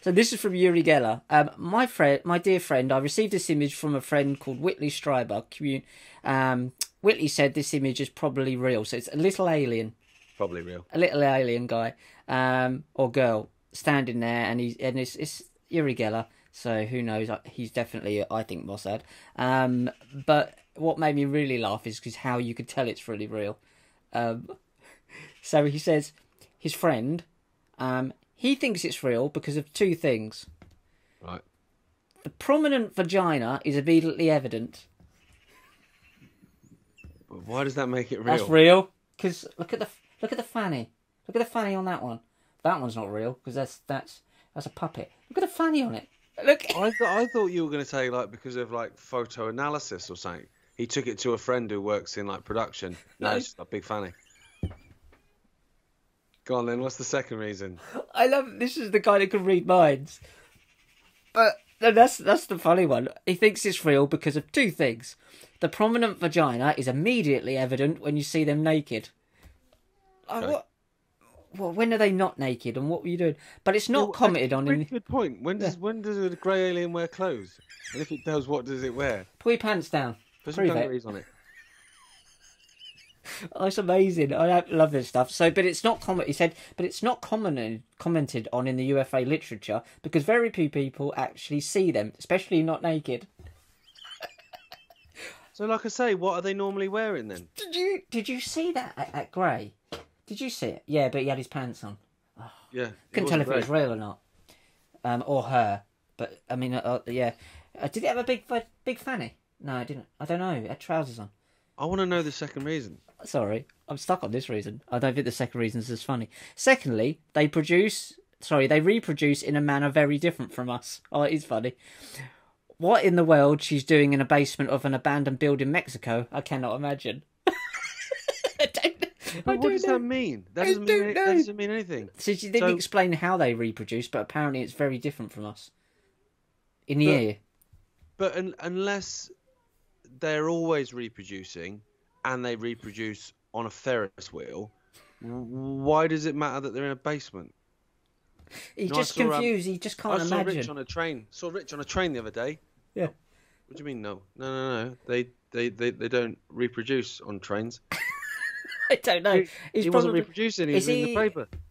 So this is from Uri Geller. Um, my friend, my dear friend, I received this image from a friend called Whitley Strieber. Commun- Um, Whitley said this image is probably real. So it's a little alien, Probably real. a little alien guy, um, or girl standing there, and he's and it's, it's Uri Geller. So who knows? He's definitely, I think, Mossad. Um, but what made me really laugh is because how you could tell it's really real. Um, so he says his friend, um, he thinks it's real because of two things. Right. The prominent vagina is immediately evident. But why does that make it real? That's real. Because look at the look at the fanny. Look at the fanny on that one. That one's not real because that's that's that's a puppet. Look at the fanny on it. Look. I, th- I thought you were going to say like because of like photo analysis or something. He took it to a friend who works in like production. No, No. it's just a big fanny. Go on then. What's the second reason? I love this is the guy that can read minds. But no, that's that's the funny one. He thinks it's real because of two things. The prominent vagina is immediately evident when you see them naked. Like, Okay. what? Well, when are they not naked, and what were you doing? But it's not Well, commented on Very in. good point. When does when does a grey alien wear clothes? And if it does, what does it wear? Pull your pants down. Put some dungarees on it. Oh, it's amazing. I love- this stuff. So, but it's not comment. He said, but it's not commented commented on in the UFO literature because very few people actually see them, especially not naked. So, like I say, what are they normally wearing then? Did you did you see that at, at Gray? Did you see it? Yeah, but he had his pants on. Yeah, Couldn't tell if it was real or not, um, or her. But I mean, uh, uh, yeah. Uh, did he have a big big fanny? No, I didn't. I don't know. It had trousers on. I want to know the second reason. Sorry, I'm stuck on this reason. I don't think the second reason is as funny. Secondly, they produce. Sorry, they reproduce in a manner very different from us. Oh, it is funny. What in the world she's doing in a basement of an abandoned building in Mexico? I cannot imagine. I don't, I But what does know. that mean? That doesn't mean any- that doesn't mean anything. So she didn't So- explain how they reproduce, but apparently it's very different from us. In the But- ear. But un- unless they're always reproducing and they reproduce on a Ferris wheel, why does it matter that they're in a basement? He's No, just um, confused. he just can't I saw imagine. Rich on a train. Saw Rich on a train the other day. Yeah. What do you mean no? No, no, no. They they, they, they don't reproduce on trains. I don't know. He's he probably wasn't reproducing. He was in the he- paper.